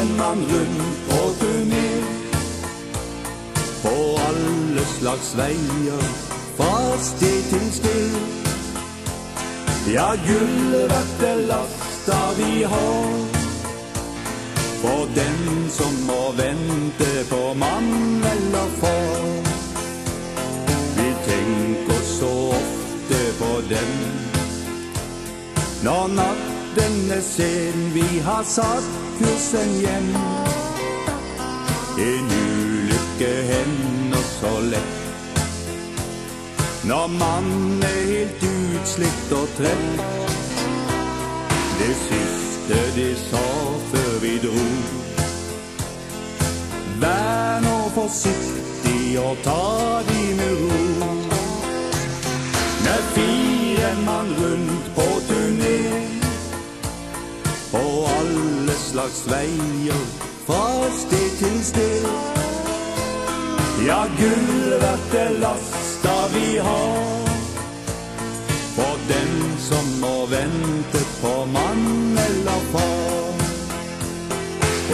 en Lund på turné. På alle slags veier, fra sted til sted. Ja, gullet lasta vi har. For den som må vente på mann eller far. Vi tenker så ofte på den Når natten er sen, vi har satt kursen hjem. En ulykke hender så lett. Når mannen er helt utslitt og trett. Det siste de sa før vi dro. Vær nå forsiktig og ta de med ro. Slags veier, fra sted til sted. Ja, gull er lasta vi har. For den som må vente på mann eller far.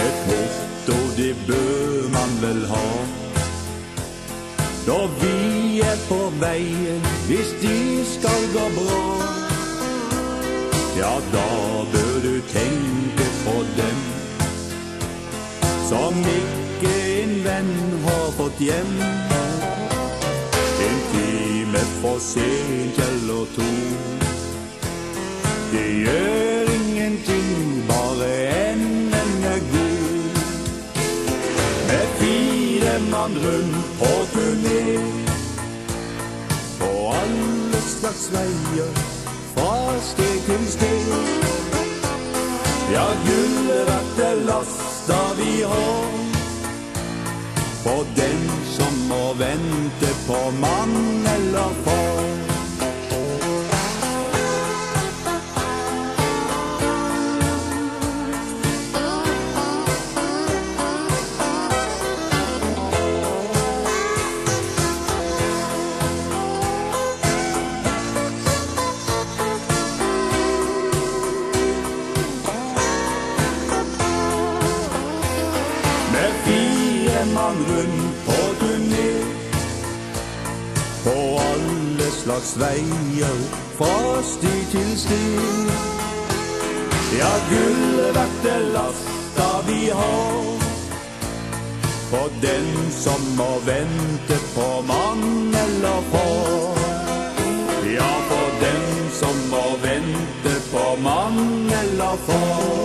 Et motto, det bør man vel ha. Når vi er på veien, hvis de skal gå bra. Ja, da bør du tenke. Som ikke en venn har fått hjem. En time for sent eller to. Det gjør ingenting, bare enden er god. Med fire mann rundt på turné. På alle slags veier, fra sted til sted. Ja, gulrøtter, vert lasta vi har. på den som må vente på mann eller far. Slags veier, fra sti til sti. Ja, gullet vert det lasta vi har. For den som må vente på mann eller far. Ja, for den som må vente på mann eller far.